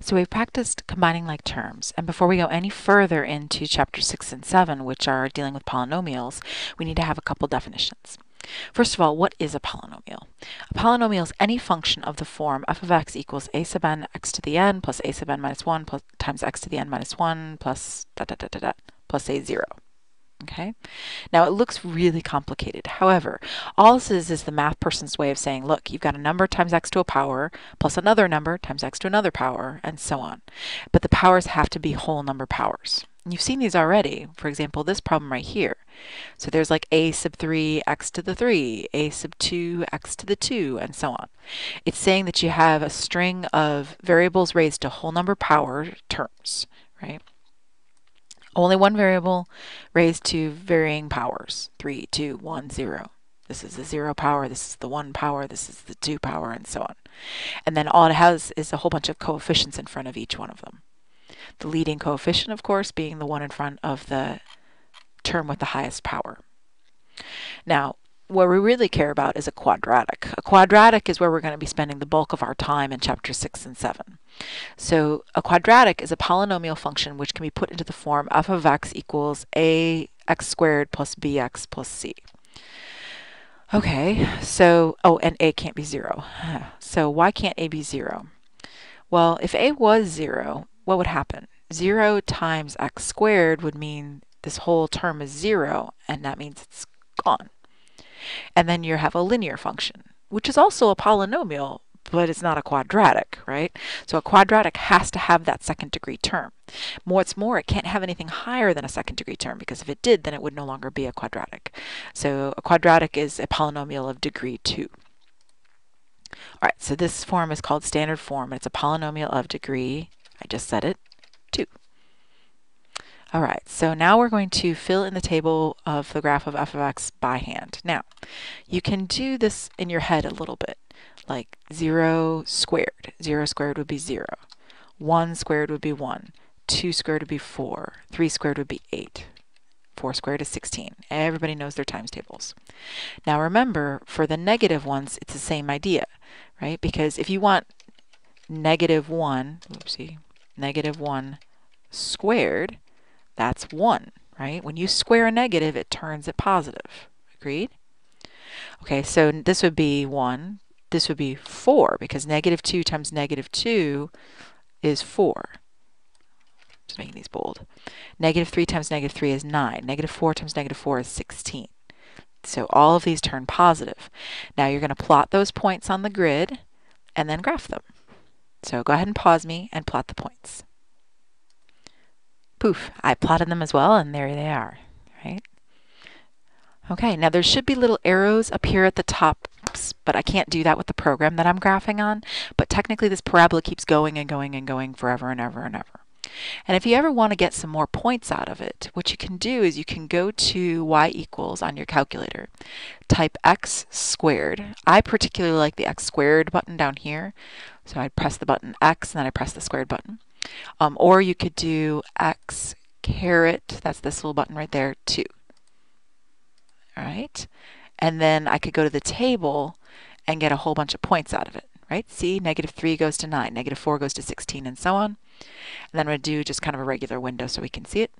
So we've practiced combining like terms, and before we go any further into chapter 6 and 7, which are dealing with polynomials, we need to have a couple definitions. First of all, what is a polynomial? A polynomial is any function of the form f of x equals a sub n x to the n plus a sub n minus 1 plus, times x to the n minus 1 plus dot dot dot dot, dot plus a 0. Okay, now it looks really complicated. However, all this is is the math person's way of saying, look, you've got a number times x to a power plus another number times x to another power, and so on. But the powers have to be whole number powers. And you've seen these already. For example, this problem right here. So there's like a sub 3 x to the 3, a sub 2 x to the 2, and so on. It's saying that you have a string of variables raised to whole number power terms, right? Only one variable raised to varying powers, 3, 2, 1, 0. This is the 0 power, this is the 1 power, this is the 2 power, and so on. And then all it has is a whole bunch of coefficients in front of each one of them. The leading coefficient, of course, being the one in front of the term with the highest power. Now, what we really care about is a quadratic. A quadratic is where we're going to be spending the bulk of our time in chapter 6 and 7. So a quadratic is a polynomial function which can be put into the form f of x equals a x squared plus bx plus c. Okay, so, oh, and a can't be 0. So why can't a be 0? Well, if a was 0, what would happen? 0 times x squared would mean this whole term is 0, and that means it's gone. And then you have a linear function, which is also a polynomial, but it's not a quadratic, right? So a quadratic has to have that second degree term. What's more, it can't have anything higher than a second degree term because if it did, then it would no longer be a quadratic. So a quadratic is a polynomial of degree 2. All right, so this form is called standard form. and It's a polynomial of degree, I just said it, 2. All right, so now we're going to fill in the table of the graph of f of x by hand. Now, you can do this in your head a little bit, like 0 squared. 0 squared would be 0. 1 squared would be 1. 2 squared would be 4. 3 squared would be 8. 4 squared is 16. Everybody knows their times tables. Now remember, for the negative ones, it's the same idea, right? Because if you want negative 1, oopsie, negative 1 squared, that's 1, right? When you square a negative, it turns it positive. Agreed? Okay, so this would be 1. This would be 4, because negative 2 times negative 2 is 4. Just making these bold. Negative 3 times negative 3 is 9. Negative 4 times negative 4 is 16. So all of these turn positive. Now you're going to plot those points on the grid and then graph them. So go ahead and pause me and plot the points poof, I plotted them as well, and there they are, right? Okay, now there should be little arrows up here at the top, but I can't do that with the program that I'm graphing on. But technically this parabola keeps going and going and going forever and ever and ever. And if you ever want to get some more points out of it, what you can do is you can go to y equals on your calculator, type x squared. I particularly like the x squared button down here. So I press the button x and then I press the squared button. Um, or you could do X caret, that's this little button right there, 2. All right. And then I could go to the table and get a whole bunch of points out of it, right? See, negative 3 goes to 9, negative 4 goes to 16, and so on. And then I'm going to do just kind of a regular window so we can see it.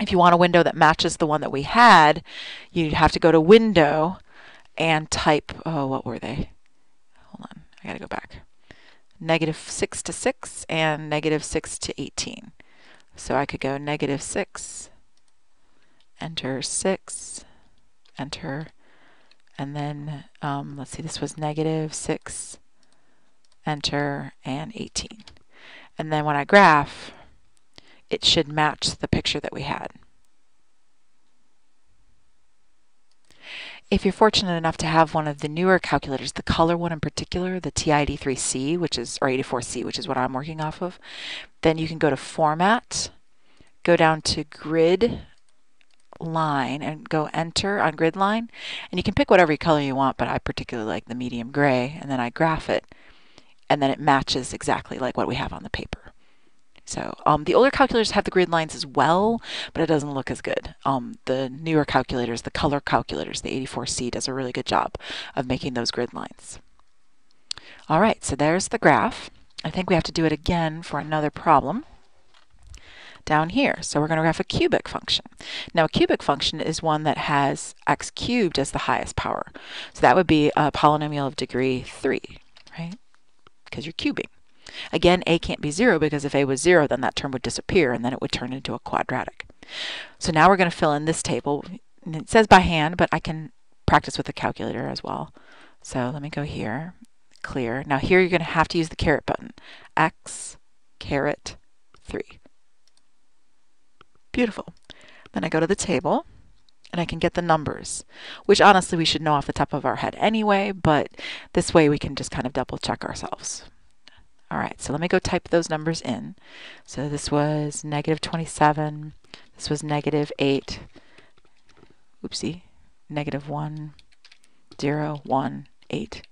If you want a window that matches the one that we had, you'd have to go to Window and type, oh, what were they? Hold on, I got to go back negative 6 to 6 and negative 6 to 18. So I could go negative 6, enter 6, enter, and then um, let's see, this was negative 6, enter, and 18. And then when I graph, it should match the picture that we had. If you're fortunate enough to have one of the newer calculators, the color one in particular, the TI-83C, which is or 84C, which is what I'm working off of, then you can go to Format, go down to Grid Line, and go Enter on Grid Line, and you can pick whatever color you want, but I particularly like the medium gray, and then I graph it, and then it matches exactly like what we have on the paper. So um, the older calculators have the grid lines as well, but it doesn't look as good. Um, the newer calculators, the color calculators, the 84C does a really good job of making those grid lines. All right, so there's the graph. I think we have to do it again for another problem down here. So we're going to graph a cubic function. Now a cubic function is one that has x cubed as the highest power. So that would be a polynomial of degree 3, right? Because you're cubing. Again, a can't be 0 because if a was 0 then that term would disappear and then it would turn into a quadratic. So now we're going to fill in this table. And it says by hand, but I can practice with the calculator as well. So let me go here, clear. Now here you're going to have to use the caret button. x caret 3. Beautiful. Then I go to the table and I can get the numbers, which honestly we should know off the top of our head anyway, but this way we can just kind of double check ourselves. All right, so let me go type those numbers in. So this was negative 27, this was negative 8, oopsie, negative 1, 0, 1, 8,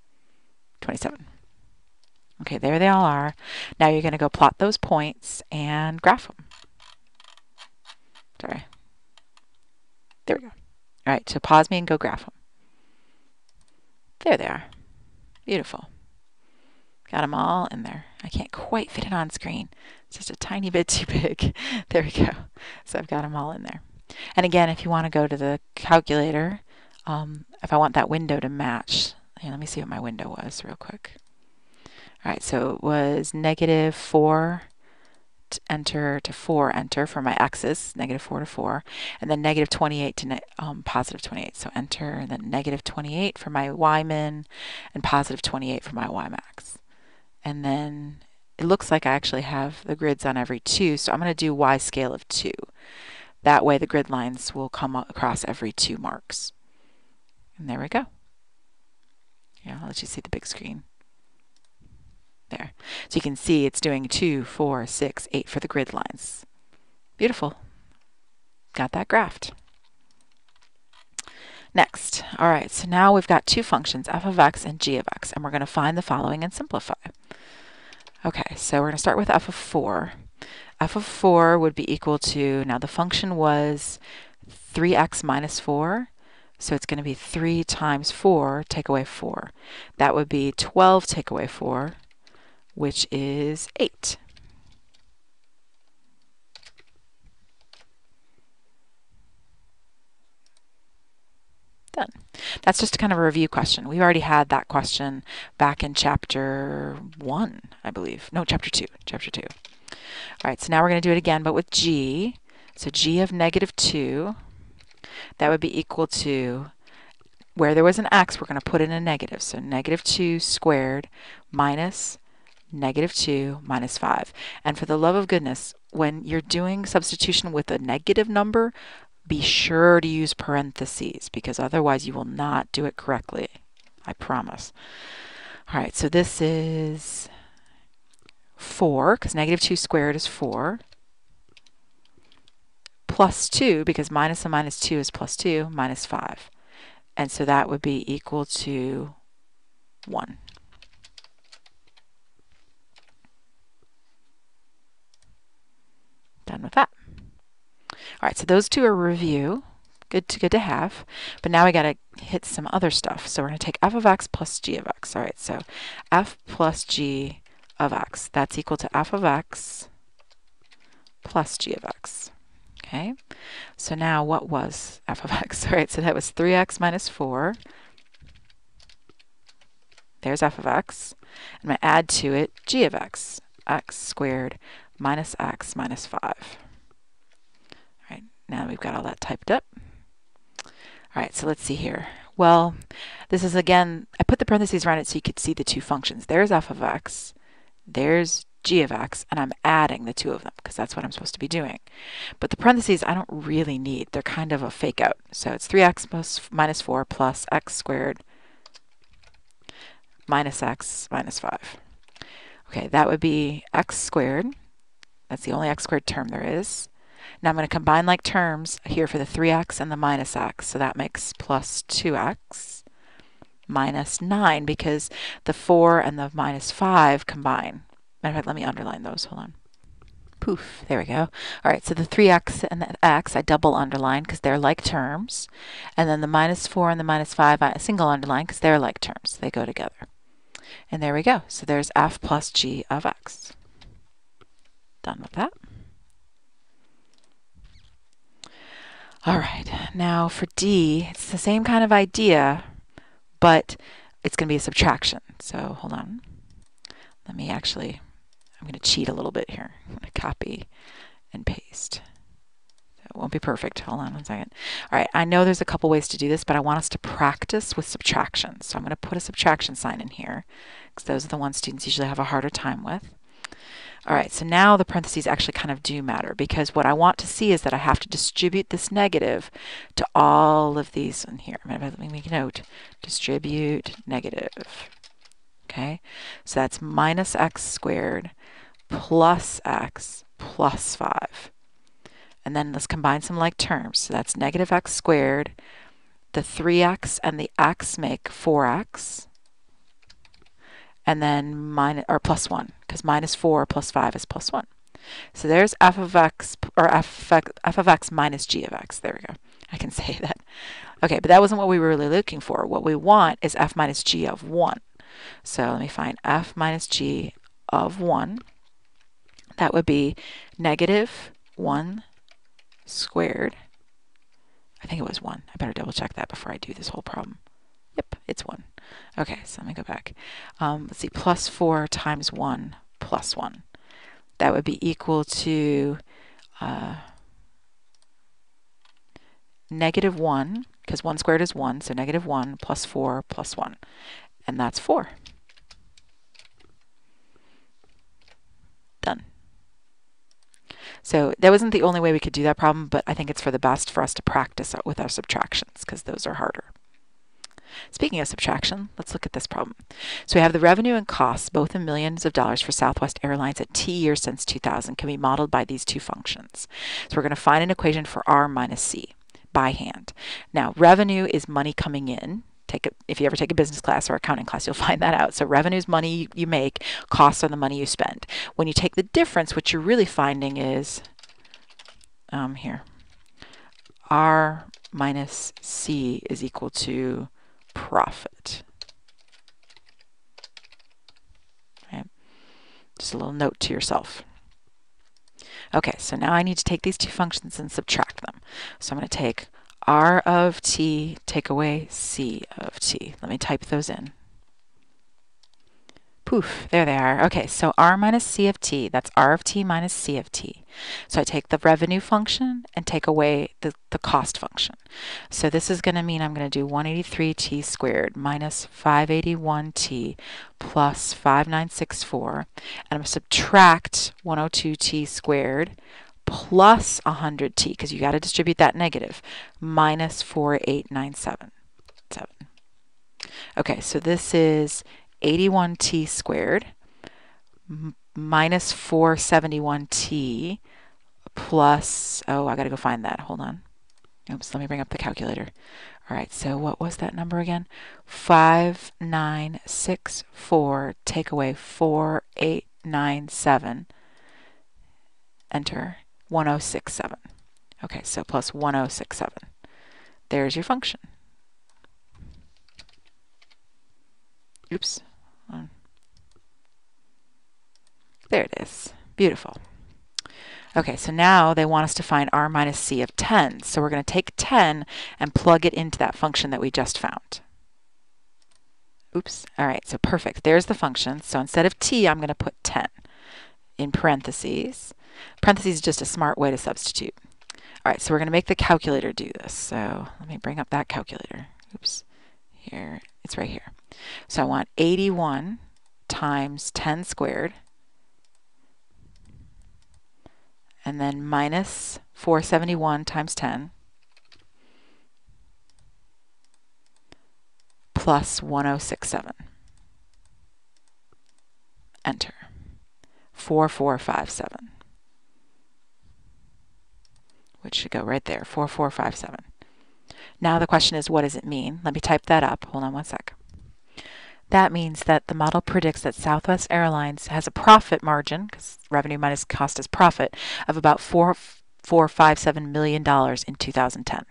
27. Okay, there they all are. Now you're going to go plot those points and graph them. Sorry. There we go. All right, so pause me and go graph them. There they are. Beautiful. Got them all in there. I can't quite fit it on screen. It's just a tiny bit too big. there we go. So I've got them all in there. And again, if you want to go to the calculator, um, if I want that window to match, let me see what my window was real quick. All right, so it was negative 4 to enter to 4 enter for my x's, negative 4 to 4, and then negative 28 to um, positive 28. So enter, and then negative 28 for my y min, and positive 28 for my y max. And then it looks like I actually have the grids on every 2, so I'm going to do y scale of 2. That way the grid lines will come across every 2 marks. And there we go. Yeah, I'll let you see the big screen there. So you can see it's doing 2, 4, 6, 8 for the grid lines. Beautiful. Got that graphed. Next, all right, so now we've got two functions, f of x and g of x, and we're going to find the following and simplify. Okay, so we're going to start with f of 4. f of 4 would be equal to, now the function was 3x minus 4, so it's going to be 3 times 4, take away 4. That would be 12 take away 4, which is 8. That's just kind of a review question. We've already had that question back in chapter 1, I believe. No, chapter 2. Chapter 2. All right, so now we're going to do it again, but with g. So g of negative 2, that would be equal to, where there was an x, we're going to put in a negative. So negative 2 squared minus negative 2 minus 5. And for the love of goodness, when you're doing substitution with a negative number, be sure to use parentheses because otherwise you will not do it correctly. I promise. All right, so this is 4 because negative 2 squared is 4 plus 2 because minus and minus 2 is plus 2 minus 5. And so that would be equal to 1. Done with that. All right, so those two are review. Good to good to have. But now we got to hit some other stuff. So we're going to take f of x plus g of x. All right, so f plus g of x. That's equal to f of x plus g of x. Okay, so now what was f of x? All right, so that was 3x minus 4. There's f of x. I'm going to add to it g of x, x squared minus x minus 5. Now we've got all that typed up. All right, so let's see here. Well, this is again, I put the parentheses around it so you could see the two functions. There's f of x, there's g of x, and I'm adding the two of them because that's what I'm supposed to be doing. But the parentheses I don't really need. They're kind of a fake out. So it's 3x plus minus 4 plus x squared minus x minus 5. Okay, that would be x squared that's the only x squared term there is. Now I'm going to combine like terms here for the 3x and the minus x. So that makes plus 2x minus 9 because the 4 and the minus 5 combine. Matter of fact, let me underline those. Hold on. Poof, there we go. All right, so the 3x and the x I double underline because they're like terms. And then the minus 4 and the minus 5 I single underline because they're like terms. They go together. And there we go. So there's f plus g of x. Done with that. All right, now for D, it's the same kind of idea, but it's going to be a subtraction. So hold on. Let me actually, I'm going to cheat a little bit here. I'm going to copy and paste. It won't be perfect. Hold on one second. All right, I know there's a couple ways to do this, but I want us to practice with subtraction. So I'm going to put a subtraction sign in here because those are the ones students usually have a harder time with. All right, so now the parentheses actually kind of do matter because what I want to see is that I have to distribute this negative to all of these in here. Let me make a note. Distribute negative. Okay, so that's minus x squared plus x plus 5. And then let's combine some like terms. So that's negative x squared. The 3x and the x make 4x and then minus or plus 1 because minus 4 plus 5 is plus 1. So there's f of x or f, f of x minus g of x. There we go. I can say that. Okay, but that wasn't what we were really looking for. What we want is f minus g of 1. So let me find f minus g of 1. That would be negative 1 squared. I think it was 1. I better double check that before I do this whole problem. Yep, it's 1. Okay, so let me go back. Um, let's see, plus 4 times 1 plus 1. That would be equal to uh, negative 1, because 1 squared is 1, so negative 1 plus 4 plus 1. And that's 4. Done. So that wasn't the only way we could do that problem, but I think it's for the best for us to practice with our subtractions, because those are harder. Speaking of subtraction, let's look at this problem. So we have the revenue and costs, both in millions of dollars for Southwest Airlines at T years since 2000, can be modeled by these two functions. So we're going to find an equation for R minus C by hand. Now, revenue is money coming in. Take a, if you ever take a business class or accounting class, you'll find that out. So revenue is money you make, costs are the money you spend. When you take the difference, what you're really finding is um, here, R minus C is equal to profit. Right? Just a little note to yourself. Okay, so now I need to take these two functions and subtract them. So I'm going to take r of t, take away c of t. Let me type those in. Poof, there they are. Okay, so r minus c of t, that's r of t minus c of t. So I take the revenue function and take away the, the cost function. So this is going to mean I'm going to do 183t squared minus 581t plus 5964. And I'm going to subtract 102t squared plus 100t, because you got to distribute that negative, minus 4897. Okay, so this is 81t squared minus 471t plus, oh, I got to go find that. Hold on. Oops, let me bring up the calculator. All right, so what was that number again? 5964, take away 4897, enter 1067. Okay, so plus 1067. There's your function. Oops. There it is. Beautiful. Okay, so now they want us to find r minus c of 10. So we're going to take 10 and plug it into that function that we just found. Oops. All right, so perfect. There's the function. So instead of t, I'm going to put 10 in parentheses. Parentheses is just a smart way to substitute. All right, so we're going to make the calculator do this. So let me bring up that calculator. Oops. Here, it's right here. So I want 81 times 10 squared and then minus 471 times 10 plus 1067. Enter. 4457. Which should go right there, 4457. Now the question is, what does it mean? Let me type that up. Hold on one sec. That means that the model predicts that Southwest Airlines has a profit margin, because revenue minus cost is profit, of about four four five seven million dollars in 2010.